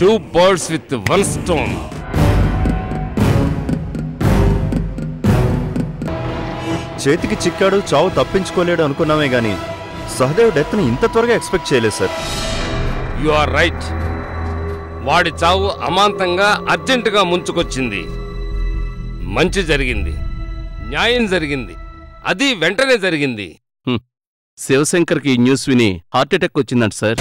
Two birds with one stone చేతికి చిక్కాడు చావు తప్పించుకోలేడు అనుకున్నామే గాని సహదేవ్ డెత్ని ఇంత త్వరగా ఎక్స్పెక్ట్ చేయలేదు సార్. యు ఆర్ రైట్ వాడి చావు అమాంతంగా అర్జెంటుగా ముంచుకొచ్చింది. మంచి జరిగింది. న్యాయం జరిగింది. అది వెంటనే జరిగింది. శివశంకర్కి ఈ న్యూస్ విని హార్ట్అటాక్ వచ్చిందంట సార్.